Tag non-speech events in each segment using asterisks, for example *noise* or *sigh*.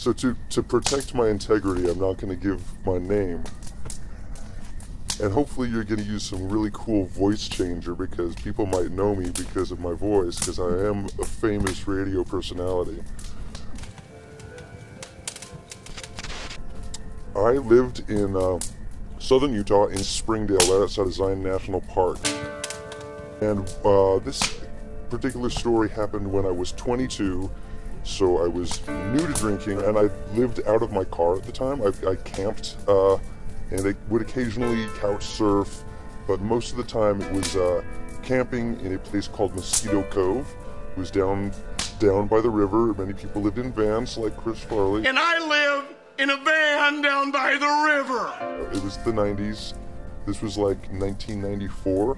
So to, to protect my integrity, I'm not going to give my name. And hopefully you're going to use some really cool voice changer because people might know me because of my voice because I am a famous radio personality. I lived in uh, southern Utah in Springdale, right outside of Zion National Park. And uh, this particular story happened when I was 22. So I was new to drinking, and I lived out of my car at the time. I, I camped, uh, and I would occasionally couch surf, but most of the time it was uh, camping in a place called Mosquito Cove. It was down down by the river. Many people lived in vans, like Chris Farley. And I live in a van down by the river. It was the 90s. This was like 1994.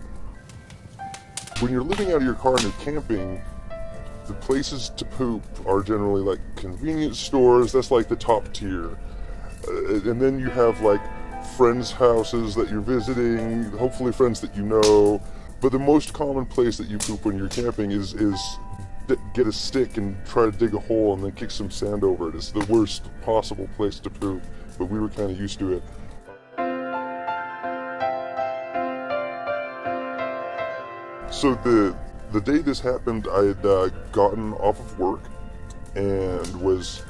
When you're living out of your car and you're camping, the places to poop are generally like convenience stores. That's like the top tier. Uh, and then you have like friends' houses that you're visiting, hopefully friends that you know. But the most common place that you poop when you're camping is is get a stick and try to dig a hole and then kick some sand over it. It's the worst possible place to poop, but we were kind of used to it. So the the day this happened, I had uh, gotten off of work and was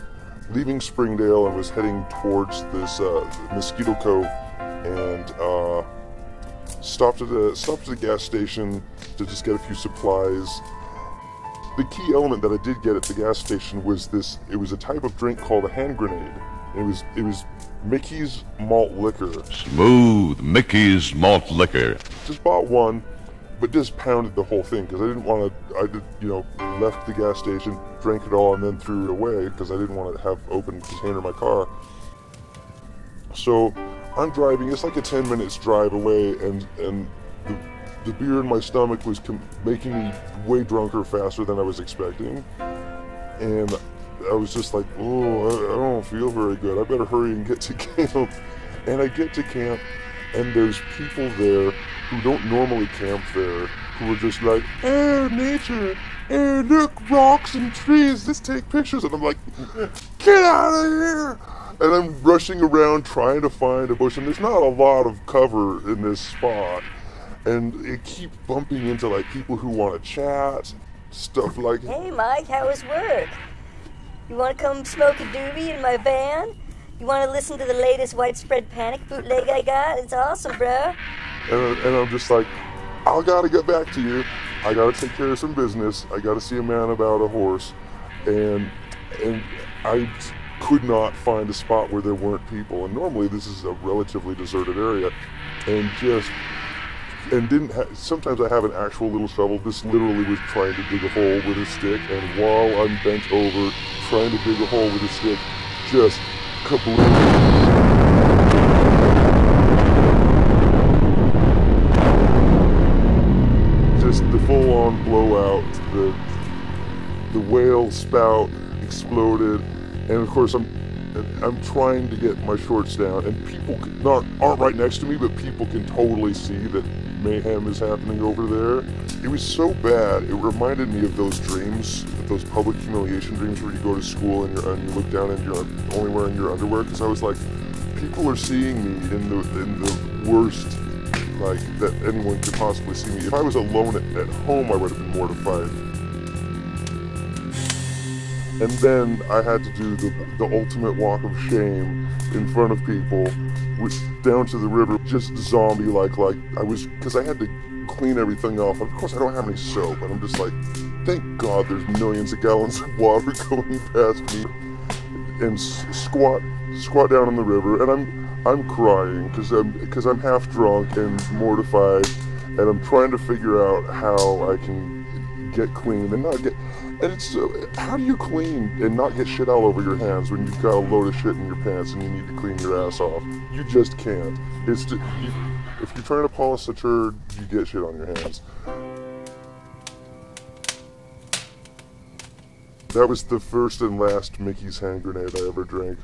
leaving Springdale and was heading towards this uh, Mosquito Cove and uh, stopped at a stopped at a gas station to just get a few supplies. The key element that I did get at the gas station was this. It was a type of drink called a hand grenade. It was it was Mickey's malt liquor. Smooth Mickey's malt liquor. Just bought one but just pounded the whole thing because I didn't want to. I did, you know, left the gas station, drank it all, and then threw it away because I didn't want to have open container in my car. So I'm driving. It's like a 10 minutes drive away, and and the, the beer in my stomach was making me way drunker faster than I was expecting, and I was just like, oh, I, I don't feel very good. I better hurry and get to *laughs* camp. And I get to camp, and there's people there who don't normally camp there, who are just like, oh, nature, oh, look, rocks and trees, let's take pictures. And I'm like, get out of here! And I'm rushing around trying to find a bush, and there's not a lot of cover in this spot. And it keep bumping into like people who want to chat, stuff like. Hey, Mike, how was work? You want to come smoke a doobie in my van? You want to listen to the latest Widespread Panic bootleg I got? It's awesome, bro. And, and I'm just like, I gotta get back to you. I gotta take care of some business. I gotta see a man about a horse. And and I could not find a spot where there weren't people. And normally this is a relatively deserted area. And just and didn't ha- sometimes I have an actual little shovel. This literally was trying to dig a hole with a stick, and while I'm bent over trying to dig a hole with a stick, just kaboom. Whale spout exploded, and of course I'm I'm trying to get my shorts down, and people not aren't right next to me, but people can totally see that mayhem is happening over there. It was so bad. It reminded me of those dreams, those public humiliation dreams where you go to school and, and you look down and you're only wearing your underwear. Because I was like, people are seeing me in the in the worst like that anyone could possibly see me. If I was alone at, at home, I would have been mortified. And then I had to do the, the ultimate walk of shame in front of people, which down to the river, just zombie like. Like I was, because I had to clean everything off. Of course, I don't have any soap, and I'm just like, thank God there's millions of gallons of water *laughs* going past me. And squat, squat down in the river, and I'm I'm crying because I'm because I'm half drunk and mortified, and I'm trying to figure out how I can get clean and not get. And it's uh, how do you clean and not get shit all over your hands when you've got a load of shit in your pants and you need to clean your ass off? You just can't. It's you, if you're trying to polish a turd, you get shit on your hands. That was the first and last Mickey's hand grenade I ever drank.